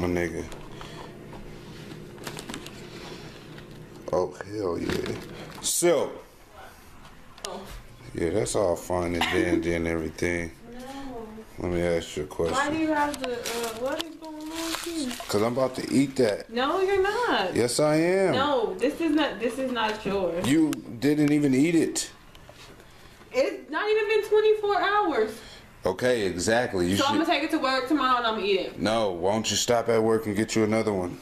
my nigga. Oh hell yeah, So. Oh. Yeah, that's all fine and dandy and everything. Let me ask you a question. Why do you have the, uh, what is going on here? Cause I'm about to eat that. No, you're not. Yes, I am. No, this is not, this is not yours. You didn't even eat it. It's not even been 24 hours. Okay, exactly. You So I'm gonna take it to work tomorrow and I'm gonna eat it. No, why don't you stop at work and get you another one?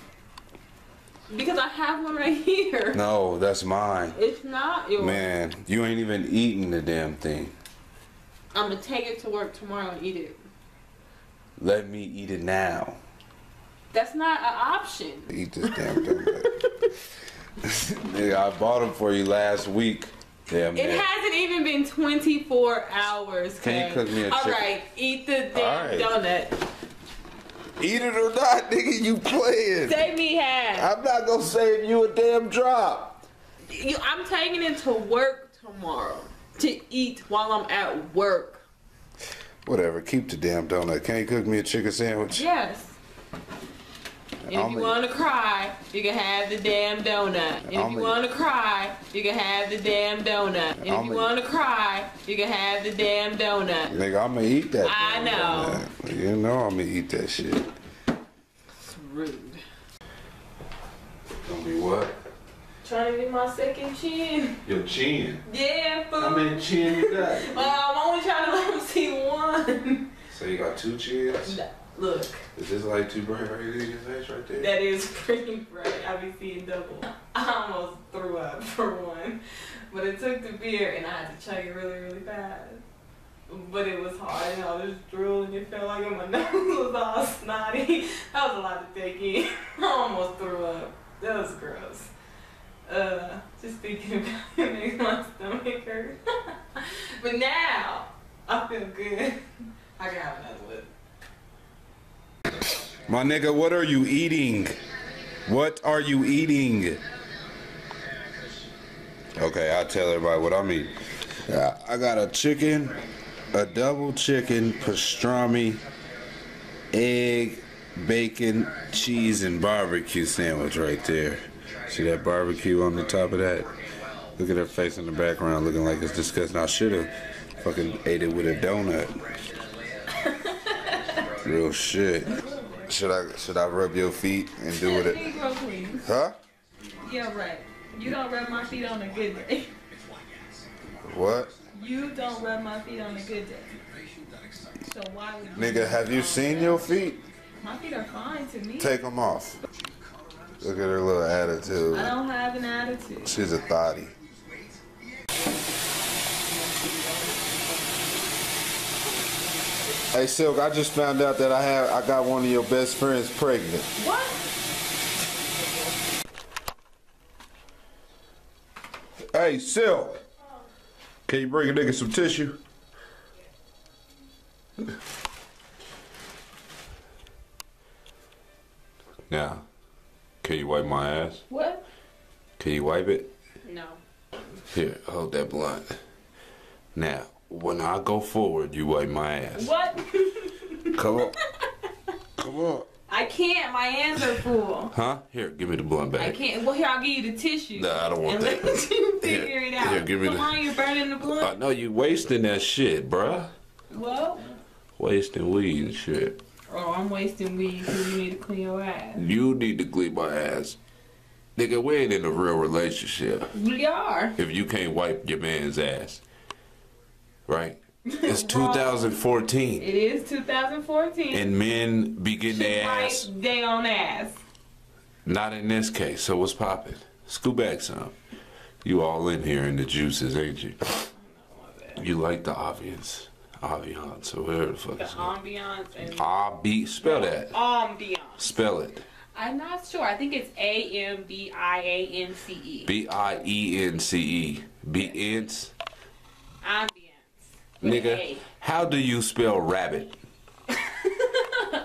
Because I have one right here. No, that's mine. It's not yours. Man, you ain't even eating the damn thing. I'm gonna take it to work tomorrow and eat it. Let me eat it now. That's not an option. Eat this damn thing. Nigga, I bought them for you last week. Damn It man. hasn't even been 24 hours. Can you cook me a All chicken? right, eat the damn right. donut. Eat it or not, nigga, you playing. Save me half. I'm not gonna save you a damn drop. You, I'm taking it to work tomorrow to eat while I'm at work. Whatever, keep the damn donut. Can you cook me a chicken sandwich? Yes. And if you want to cry, you can have the damn donut. And if you want to cry, you can have the damn donut. And if you want to cry, you can have the damn donut. Nigga, I'm gonna eat that. I know. donut. You know I'm gonna eat that shit. It's rude. Gonna be what? Trying to get my second chin. Your chin. Yeah, fool. chin you got? Well, I'm only trying to let him see one. So you got two chins? Look, Is this like too bright right in your face right there? that is pretty bright. I be seeing double. I almost threw up for one. But it took the beer and I had to chug it really, really fast. But it was hard and I was drooling. It felt like my nose was all snotty. That was a lot to take in. I almost threw up. That was gross. Uh, just thinking about it makes my stomach hurt. but now, I feel good. I can have another one. My nigga, what are you eating? What are you eating? Okay, I'll tell everybody what I'm eating. Uh, I got a chicken, a double chicken pastrami, egg, bacon, cheese, and barbecue sandwich right there. See that barbecue on the top of that? Look at her face in the background looking like it's disgusting. I should have fucking ate it with a donut. Real shit. Should I should I rub your feet and do it? Negro, please. Huh? Yeah, right. You don't rub my feet on a good day. What? You don't rub my feet on a good day. So why would? Nigga, have you seen your feet? My feet are fine to me. Take them off. Look at her little attitude. I don't have an attitude. She's a thotty. Hey Silk, I just found out that I have I got one of your best friends pregnant. What? Hey Silk, can you bring a nigga some tissue? Now, can you wipe my ass? What? Can you wipe it? No. Here, hold that blunt. Now, when I go forward, you wipe my ass. What? Come on. Come on. I can't. My hands are full. Huh? Here, give me the blunt bag. I can't. Well, here I'll give you the tissue. Nah, I don't want and that. let you figure Here, it out. here, give me Come the- on, you're burning the blunt. I know you wasting that shit, bruh. well, Wasting weed and shit. oh, I'm wasting weed because you need to clean your ass. You need to clean my ass. Nigga, we ain't in a real relationship We are. if you can't wipe your man's ass. Right? It's 2014. It is 2014. And men be getting their ass. They on ass. Not in this case. So what's poppin'? Scoot back some. You all in here in the juices, ain't you? You like the obvious. Ambiance, or whatever the fuck The ambiance and Abi, spell that. ambiance. Spell it. I'm not sure. I think it's A M B I A N C E. B I E N C E. B ends. Ambiance. Nigga, how do you spell rabbit?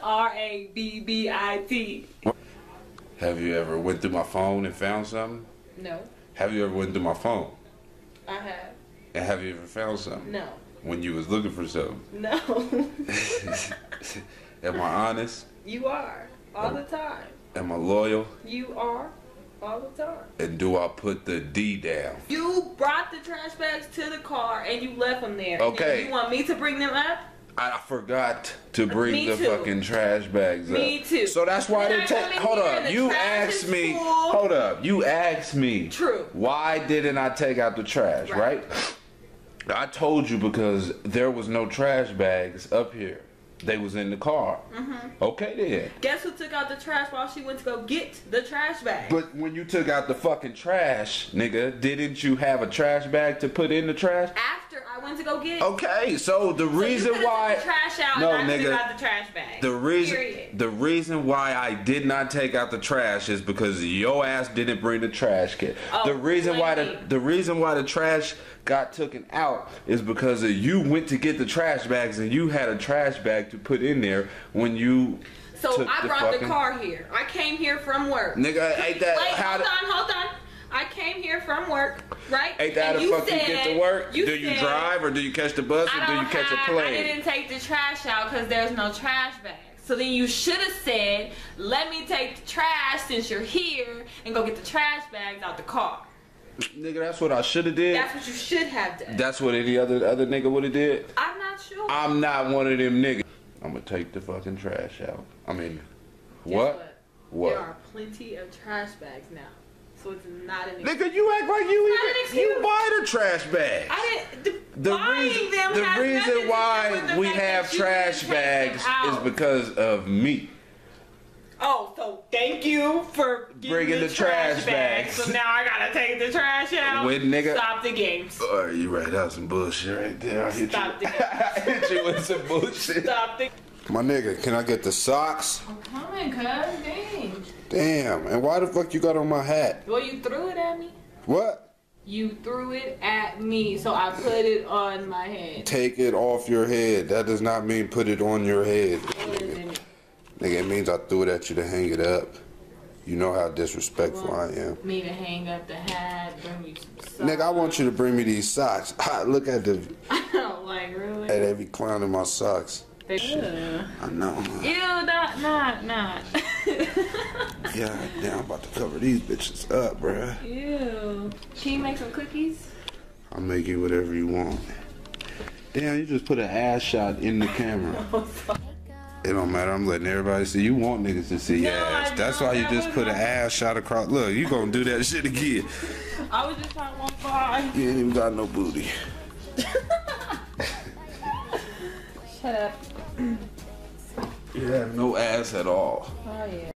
R A B B I T. Have you ever went through my phone and found something? No, Have you ever went through my phone I have. and have you ever found something No, when you was looking for something? no. Am I honest? you are. All the time. Am I loyal? You are. All the time. And do I put the D down? You brought the trash bags to the car and you left them there. Okay. You want me to bring them up? I forgot to bring Me the too. fucking trash bags up. Me too. So that's why they take. Hold up. the You asked me. full. Hold up. You asked me. True. Why didn't I take out the trash? Right. Right. I told you because there was no trash bags up here. They was in the car. Mm-hmm. Okay then. Guess who took out the trash while she went to go get the trash bag? But when you took out the fucking trash, nigga, didn't you have a trash bag to put in the trash? After To go get it. Okay, so the So reason why the trash out No, and I could've nigga. got the trash bag. The reason Period. the reason why I did not take out the trash is because your ass didn't bring the trash can. Oh, the reason why the the reason why the trash got taken out is because you went to get the trash bags and you had a trash bag to put in there when you So I the brought fucking the car here. I came here from work. nigga ain't that Wait, how hold on, hold on. I came here from work, right? ain't that And the fuck you said- get to work? do you said, drive or do you catch the bus or do you catch have, a plane? I didn't take the trash out because there's no trash bags. So then you should have said, let me take the trash since you're here and go get the trash bags out the car. Nigga, that's what I should have did. That's what you should have done. That's what any other other nigga would have did. I'm not sure. I'm not one of them niggas. I'm gonna take the fucking trash out. I mean, Guess what? What? There are plenty of trash bags now. So it's not an excuse. Nigga, you act like you Not an even excuse. you buy the trash bag. I didn't. The, The buying reason them the has nothing to reason do why with the we fact have trash didn't take them bags is because of me. Oh, so thank you for Bringing the, the trash, trash bags. bags. So now I gotta take the trash out. When nigga- Stop the games. Oh, you right. That was some bullshit right there. I hit Stop you. the- I hit you with some bullshit. Stop the. My nigga, can I get the socks? Come on, cuz. Dang. Damn. And why the fuck you got on my hat? Well, you threw it at me. What? You threw it at me, so I put it on my head. Take it off your head. That does not mean put it on your head. What does it mean? Nigga, it means I threw it at you to hang it up. You know how disrespectful I am. Me to hang up the hat, bring me some socks. Nigga, I want you to bring me these socks. Look at the like really? at every clown in my socks. Ew, I know. Ew, not, not, not. Yeah, damn, I'm about to cover these bitches up, bruh. Ew. Can you make some cookies? I'll make you whatever you want. Damn, you just put an ass shot in the camera. It don't matter. I'm letting everybody see. You want niggas to see your No, ass. That's why you just put an ass shot across. Look, you gonna do that shit again. I was just trying to walk by. You ain't even got no booty. Shut up. You have no ass at all. Oh yeah.